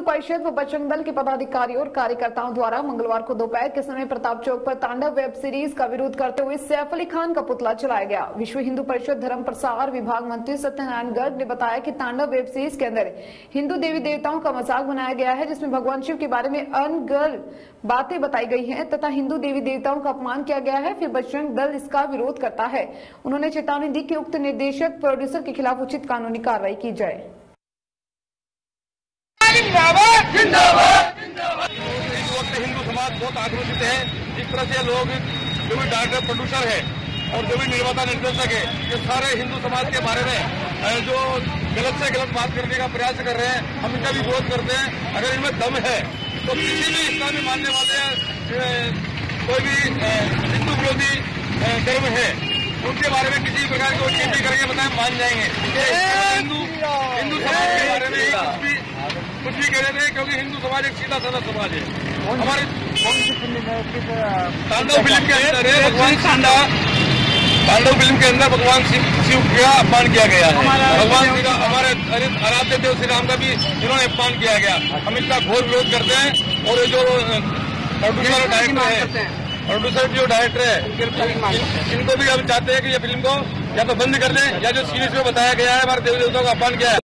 परिषद व बजरंग दल के पदाधिकारियों और कार्यकर्ताओं द्वारा मंगलवार को दोपहर के समय प्रताप चौक पर तांडव वेब सीरीज़ का विरोध करते हुए सैफ अली खान का पुतला चलाया गया। विश्व हिंदू परिषद धर्म प्रसार विभाग मंत्री सत्यनारायण गर्ग ने बताया कि तांडव वेब सीरीज़ के अंदर हिंदू देवी देवताओं का मज़ाक बनाया गया है, जिसमें भगवान शिव के बारे में अनगर बातें बताई गई है तथा हिंदू देवी देवताओं का अपमान किया गया है, फिर बजरंग दल इसका विरोध करता है। उन्होंने चेतावनी दी कि उक्त निर्देशक प्रोड्यूसर के खिलाफ उचित कानूनी कार्रवाई की जाए। जिंदाबाद! जिंदाबाद! इस वक्त हिंदू समाज बहुत आक्रोशित है। जिस तरह से लोग जो भी डायरेक्टर प्रोड्यूसर है और जो भी निर्माता निर्देशक है, ये सारे हिंदू समाज के बारे में जो गलत से गलत बात करने का प्रयास कर रहे हैं, हम इनका भी विरोध करते हैं। अगर इनमें दम है तो किसी भी इस्लामी मानने वाले कोई भी हिंदू विरोधी धर्म है, उनके बारे में किसी प्रकार की टिप्पणी करके बताएँ, मान जाएँगे। हिंदू हिंदू समाज के बारे में कुछ भी कुछ भी कह रहे थे क्योंकि हिंदू समाज एक सीधा साधा समाज है। हमारे तांडव फ़िल्म के अंदर है भगवान सांडा तांडव। फ़िल्म के अंदर भगवान शिव शिव का अपमान किया गया है। भगवान श्री राम हमारे आराध्य देव श्री राम का भी इन्होंने अपमान किया गया। हम इसका घोर विरोध करते हैं और जो प्रोड्यूसर डायरेक्टर है प्रोड्यूसर जो डायरेक्टर है इन- इनको भी हम चाहते हैं कि ये फ़िल्म को या तो बंद कर दें या जो सीरीज़ में बताया गया है हमारे देवी देवताओं का अपमान किया है।